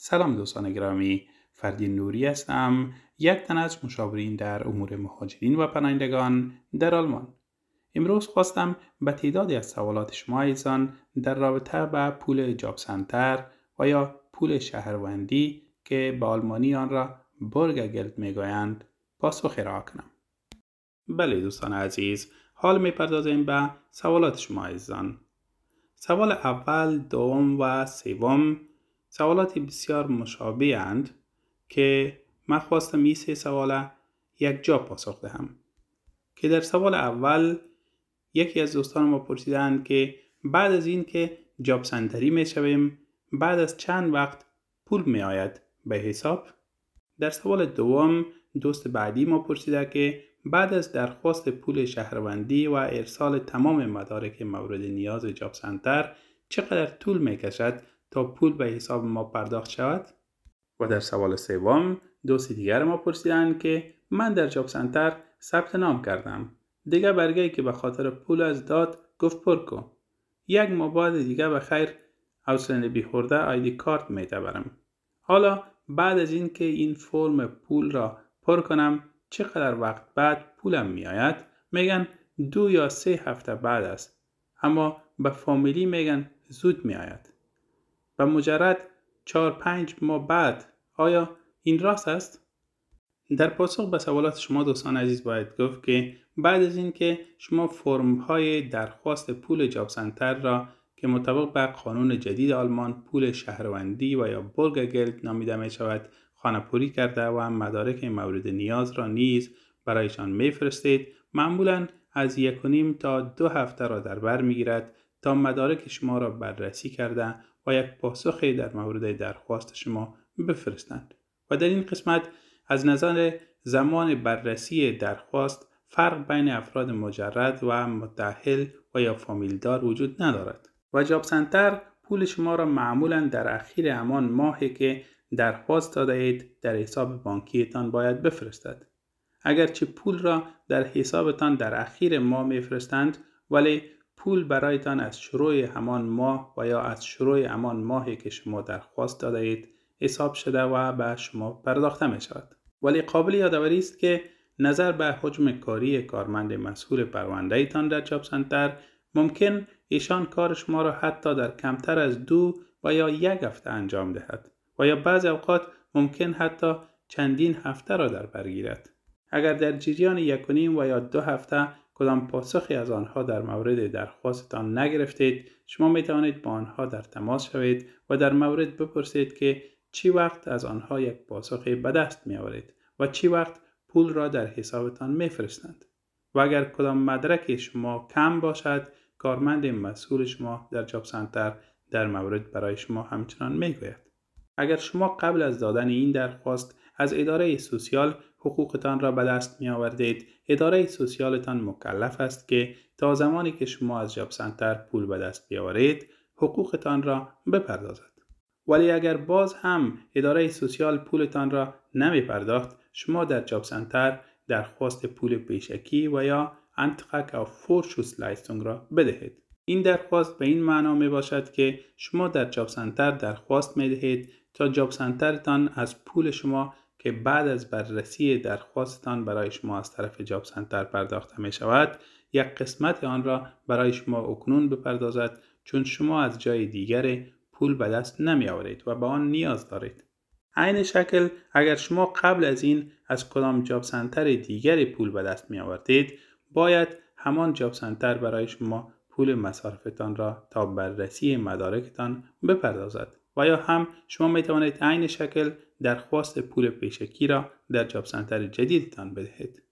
سلام دوستان گرامی فردی نوری هستم یک تن از مشاورین در امور مهاجرین و پناهندگان در آلمان. امروز خواستم به تعدادی از سوالات شما ایزان در رابطه به پول جاب سنتر و یا پول شهروندی که به آلمانی آن را برگ می‌گویند پاسخ ارائه کنم. بله دوستان عزیز حال می‌پردازیم به سوالات شما ایزان. سوال اول دوم و سوم سوالات بسیار مشابه اند که من خواستم این سه سوال یک جا پاسخ دهم که در سوال اول یکی از دوستان ما پرسیدند که بعد از این که جاب سنتری می شویم بعد از چند وقت پول می آید به حساب؟ در سوال دوم دوست بعدی ما پرسیده که بعد از درخواست پول شهروندی و ارسال تمام مدارک مورد نیاز جاب سنتر چقدر طول می کشد تا پول به حساب ما پرداخت شود؟ و در سوال سوم دوست دیگر ما پرسیدند که من در جاب سنتر ثبت نام کردم. دیگه برگه که به خاطر پول از داد گفت پر کن. یک ماه بعد دیگه به خیر حوصله بی خورده آیدی کارت میتبرم حالا بعد از اینکه این فرم پول را پر کنم چقدر وقت بعد پولم میآید؟ میگن دو یا سه هفته بعد است. اما به فامیلی میگن زود میآید. و مجرد چهار پنج ماه بعد آیا این راست است؟ در پاسخ به سوالات شما دوستان عزیز باید گفت که بعد از اینکه شما فرم های درخواست پول Jobcenter را که مطابق به قانون جدید آلمان پول شهروندی و یا Geld نامیده می شود خانه پوری کرده و مدارک مورد نیاز را نیز برایشان میفرستید معمولا از یک تا دو هفته را در بر می‌گیرد تا مدارک شما را بررسی کرده و یک پاسخی در مورد درخواست شما بفرستند و در این قسمت از نظر زمان بررسی درخواست فرق بین افراد مجرد و متحل و یا فامیلدار وجود ندارد. و جاب سنتر پول شما را معمولا در اخیر همان ماهی که درخواست داده اید در حساب بانکیتان باید بفرستد. اگرچه پول را در حسابتان در اخیر ماه میفرستند ولی پول برایتان از شروع همان ماه و یا از شروع همان ماهی که شما درخواست داده اید حساب شده و به شما پرداخته می شود. ولی قابل یادآوری است که نظر به حجم کاری کارمند مسئول پرونده ایتان در جاب سنتر ممکن ایشان کار شما را حتی در کمتر از دو و یا یک هفته انجام دهد و یا بعض اوقات ممکن حتی چندین هفته را در برگیرد. اگر در جریان یک و یا دو هفته کدام پاسخی از آنها در مورد درخواستتان نگرفتید شما می توانید با آنها در تماس شوید و در مورد بپرسید که چی وقت از آنها یک پاسخی به دست می آورید و چی وقت پول را در حسابتان می فرستند. و اگر کدام مدرک شما کم باشد کارمند مسئول شما در Jobcenter در مورد برای شما همچنان می گوید. اگر شما قبل از دادن این درخواست از اداره Sozial حقوقتان را به دست می آوردید اداره Sozial تان مکلف است که تا زمانی که شما از Jobcenter پول به دست بیاورید حقوقتان را بپردازد. ولی اگر باز هم اداره Sozial پولتان را نمی پرداخت شما در Jobcenter درخواست پول پیشکی و یا Antrag auf Vorschussleistung را بدهید. این درخواست به این معنا می باشد که شما در Jobcenter درخواست می دهید تا Jobcenter تان از پول شما که بعد از بررسی درخواستتان برای شما از طرف Jobcenter پرداخته می شود یک قسمت آن را برای شما اکنون بپردازد چون شما از جای دیگر پول به دست نمی آورید و به آن نیاز دارید. عین شکل اگر شما قبل از این از کدام Jobcenter دیگری پول به دست می آوردید باید همان Jobcenter برای شما پول مصارفتان را تا بررسی مدارکتان بپردازد و یا هم شما می توانید عین شکل درخواست پول پیشکی را در Jobcenter جدیدتان بدهید.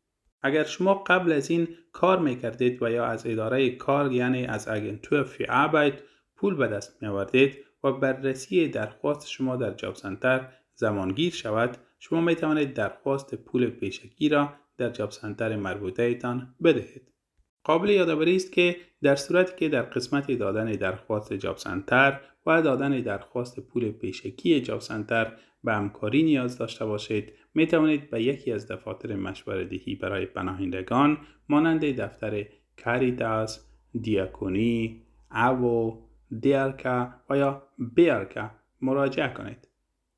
اگر شما قبل از این کار می کردید و یا از اداره کار یعنی از Agentur für Arbeit پول به دست می آوردید و بررسی درخواست شما در Jobcenter زمانگیر شود شما می توانید درخواست پول پیشکی را در Jobcenter مربوطه ایتان بدهید. قابل یادآوری است که در صورتی که در قسمت دادن درخواست Jobcenter و دادن درخواست پول پیشکی Jobcenter به همکاری نیاز داشته باشید می توانید به یکی از دفاتر مشوره دهی برای پناهندگان مانند دفتر کاریتاس، دیاکونی، او، دیارکا و یا بیارکا مراجعه کنید.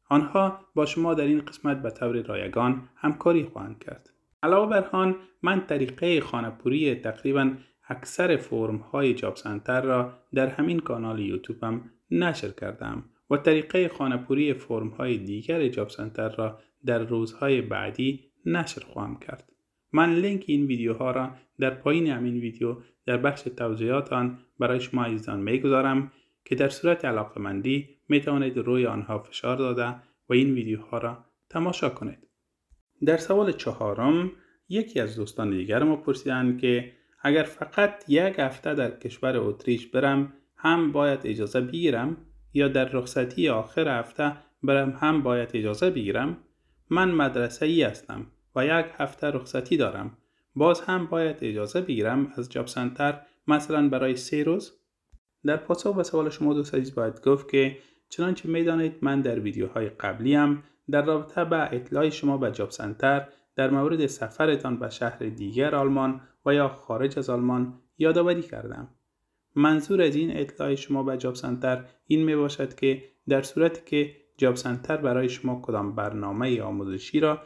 آنها با شما در این قسمت به طور رایگان همکاری خواهند کرد. علاوه بر آن من طریقه خانپوری تقریبا اکثر فرم های جاب سنتر را در همین کانال یوتیوبم نشر کردم و طریقه خانپوری فرم های دیگر جاب سنتر را در روزهای بعدی نشر خواهم کرد. من لینک این ویدیوها را در پایین همین ویدیو در بخش توضیحات آن برای شما عزیزان می‌گذارم که در صورت علاقه مندی می توانید روی آنها فشار داده و این ویدیوها را تماشا کنید. در سوال چهارم یکی از دوستان دیگر ما پرسیدند که اگر فقط یک هفته در کشور اتریش برم هم باید اجازه بگیرم؟ یا در رخصتی آخر هفته برم هم باید اجازه بگیرم؟ من مدرسه ای هستم و یک هفته رخصتی دارم. باز هم باید اجازه بگیرم از جاب سنتر مثلا برای سه روز؟ در پاسخ به سوال شما دوست عزیز باید گفت که چنانچه می‌دانید من در ویدیوهای قبلی هم در رابطه به اطلاع شما به جاب سنتر در مورد سفرتان به شهر دیگر آلمان و یا خارج از آلمان یادآوری کردم. منظور از این اطلاع شما به جاب سنتر این می باشد که در صورتی که جاب سنتر برای شما کدام برنامه آموزشی را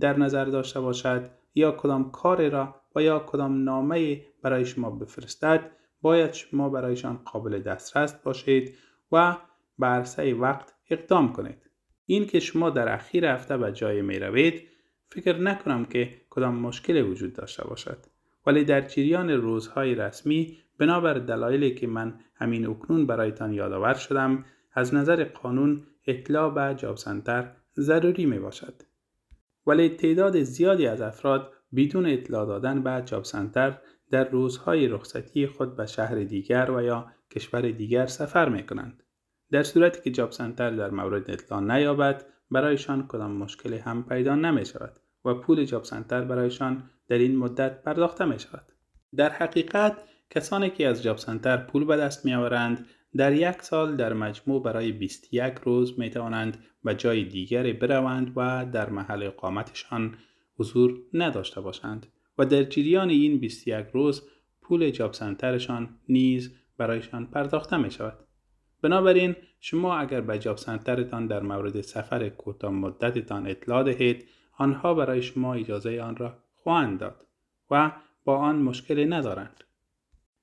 در نظر داشته باشد یا کدام کار را و یا کدام نامه برای شما بفرستد باید شما برایشان قابل دسترس باشید و به عرصه وقت اقدام کنید. این که شما در اخیر هفته به جای می روید فکر نکنم که کدام مشکل وجود داشته باشد ولی در جریان روزهای رسمی بنابر دلایلی که من همین اکنون برایتان یادآور شدم از نظر قانون اطلاع به Jobcenter ضروری می باشد. ولی تعداد زیادی از افراد بدون اطلاع دادن به Jobcenter در روزهای رخصتی خود به شهر دیگر و یا کشور دیگر سفر می کنند. در صورتی که Jobcenter در مورد اطلاع نیابد برایشان کدام مشکلی هم پیدا نمی شود و پول Jobcenter برایشان در این مدت پرداخته می شود. در حقیقت کسانی که از جاب سنتر پول به دست می آورند در یک سال در مجموع برای 21 روز می توانند به جای دیگری بروند و در محل اقامتشان حضور نداشته باشند و در جریان این 21 روز پول جاب سنترشان نیز برایشان پرداخته می شود. بنابراین شما اگر به جاب سنترتان در مورد سفر کوتاه مدتتان اطلاع دهید آنها برای شما اجازه آن را خواهند داد و با آن مشکلی ندارند.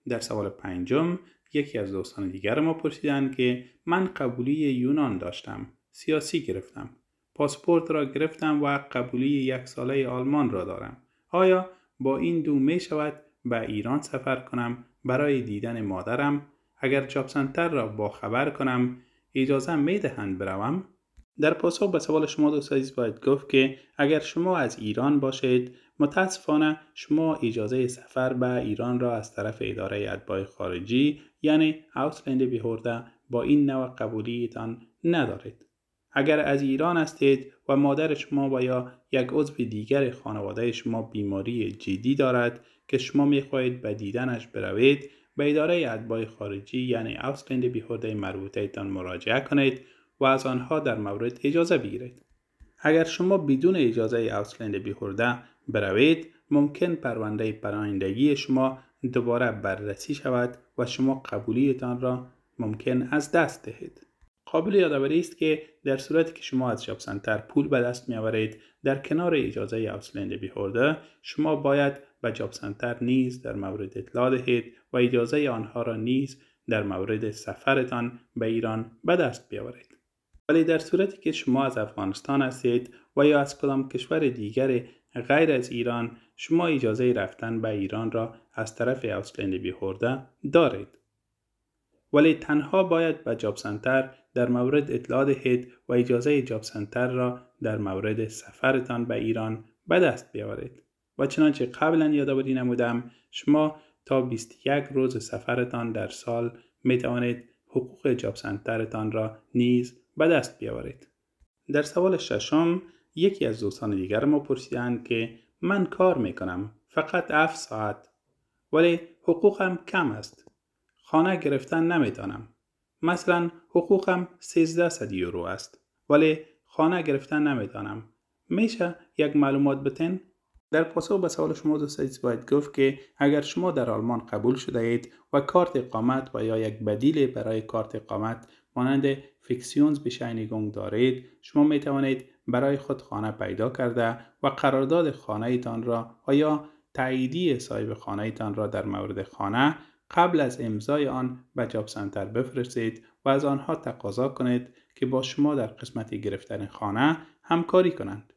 در سوال پنجم یکی از دوستان دیگر ما پرسیدند که من قبولی یونان داشتم سیاسی گرفتم پاسپورت را گرفتم و قبولی یک ساله آلمان را دارم آیا با این دو می شود به ایران سفر کنم برای دیدن مادرم اگر جاب سنتر را با خبر کنم اجازه می دهند بروم. در پاسخ به سوال شما دوست عزیز باید گفت که اگر شما از ایران باشید متاسفانه شما اجازه سفر به ایران را از طرف اداره اتباع خارجی یعنی اوسلند بیهورده با این نوع قبولیتان ندارید. اگر از ایران هستید و مادر شما و یا یک عضو دیگر خانواده شما بیماری جدی دارد که شما می‌خواهید به دیدنش بروید به اداره اتباع خارجی یعنی اوسلند بیهورده مربوطه تان مراجعه کنید و از آنها در مورد اجازه بگیرید اگر شما بدون اجازه اوسلند بیهورده بروید ممکن پرونده پناهندگی شما دوباره بررسی شود و شما قبولیتان را ممکن از دست دهید. قابل یادآوری است که در صورتی که شما از جاب سنتر پول به دست میآورید در کنار اجازه اوسلند بیهورده شما باید به جاب سنتر نیز در مورد اطلاع دهید و اجازه آنها را نیز در مورد سفرتان به ایران به دست بیاورید. ولی در صورتی که شما از افغانستان هستید و یا از کدام کشور دیگر غیر از ایران شما اجازه رفتن به ایران را از طرف اوسلند بیهورده دارید. ولی تنها باید به جاب سنتر در مورد اطلاع دهید و اجازه جاب سنتر را در مورد سفرتان به ایران به دست بیاورید. و چنانچه قبلا یادآوری نمودم شما تا 21 روز سفرتان در سال می توانید حقوق جاب سنترتان را نیز به دست بیاورید. در سوال ششم یکی از دوستان دیگر ما پرسیدند که من کار می کنم فقط 7 ساعت ولی حقوقم کم است. خانه گرفتن نمی‌تونم. مثلا حقوقم 1300 یورو است ولی خانه گرفتن نمی‌تونم. میشه یک معلومات بتین؟ در پاسخ به سوال شما دوست باید گفت که اگر شما در آلمان قبول شده اید و کارت اقامت و یا یک بدیل برای کارت اقامت مانند Fiktionsbescheinigung دارید شما می توانید برای خود خانه پیدا کرده و قرارداد خانه ایتان را یا تاییدی صاحب خانه ایتان را در مورد خانه قبل از امضای آن به Jobcenter بفرستید و از آنها تقاضا کنید که با شما در قسمت گرفتن خانه همکاری کنند.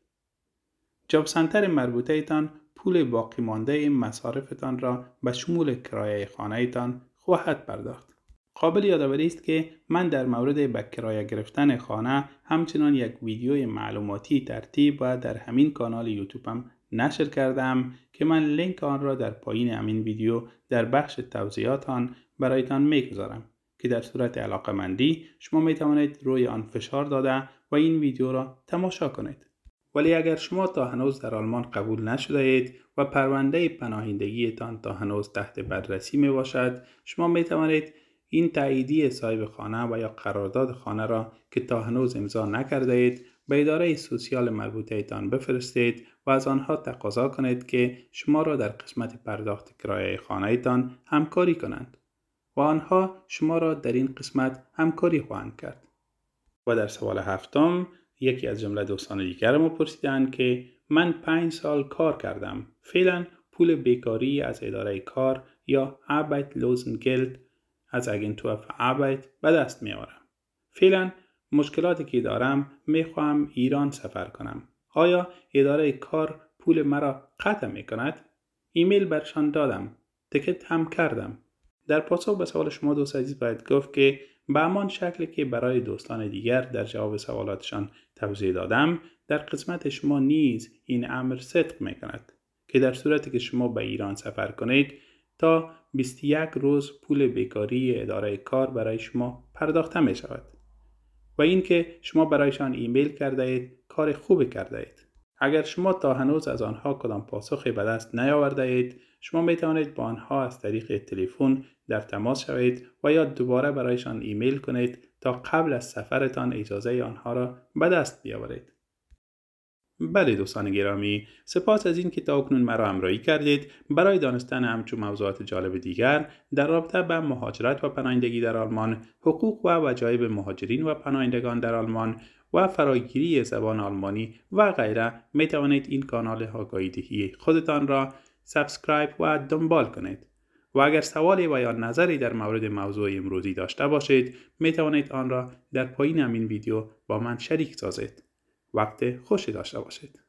جاب سنتر مربوطه ایتان پول باقی مانده مصارفتان را به شمول کرایه خانه ایتان خواهد پرداخت. قابل یادآوری است که من در مورد به کرایه گرفتن خانه همچنان یک ویدیوی معلوماتی ترتیب و در همین کانال یوتیوبم نشر کردم که من لینک آن را در پایین همین ویدیو در بخش توضیحات آن برایتان می‌گذارم که در صورت علاقه مندی شما می توانید روی آن فشار داده و این ویدیو را تماشا کنید. ولی اگر شما تا هنوز در آلمان قبول نشده اید و پرونده پناهندگیتان تا هنوز تحت بررسی می باشد شما می توانید این تاییدی صاحب خانه و یا قرارداد خانه را که تا هنوز امضا نکرده اید به اداره سوسیال مربوطه ایتان بفرستید و از آنها تقاضا کنید که شما را در قسمت پرداخت کرایه خانه ایتان همکاری کنند و آنها شما را در این قسمت همکاری خواهند کرد. و در سوال هفتم یکی از جمله دوستان دیگر ما پرسیدند که من پنج سال کار کردم. فعلا پول بیکاری از اداره کار یا Arbeitslosengeld از Agentur Arbeit به دست می آورم. فعلا مشکلاتی که دارم می‌خواهم ایران سفر کنم. آیا اداره کار پول مرا قطع می کند؟ ایمیل برشان دادم. تکت هم کردم. در پاسخ به سوال شما دوست عزیز باید گفت که به همان شکلی که برای دوستان دیگر در جواب سوالاتشان توضیح دادم در قسمت شما نیز این امر صدق می کند که در صورتی که شما به ایران سفر کنید تا 21 روز پول بیکاری اداره کار برای شما پرداخته می شود و اینکه شما برایشان ایمیل کرده اید کار خوبی کرده اید اگر شما تا هنوز از آنها کدام پاسخی به دست نیاورده اید شما می توانید با آنها از طریق تلفن در تماس شوید و یا دوباره برایشان ایمیل کنید تا قبل از سفرتان اجازه آنها را به دست بیاورید. بله دوستان گرامی سپاس از این که تا اکنون مرا همراهی کردید. برای دانستن همچون موضوعات جالب دیگر در رابطه به مهاجرت و پناهندگی در آلمان حقوق و وجایب مهاجرین و پناهندگان در آلمان و فراگیری زبان آلمانی و غیره می توانید این کانال آگاهی خودتان را سابسکرایب و دنبال کنید. و اگر سوالی و یا نظری در مورد موضوع امروزی داشته باشید می توانید آن را در پایین همین ویدیو با من شریک سازید. وقت خوشی داشته باشید.